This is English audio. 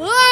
Whoa!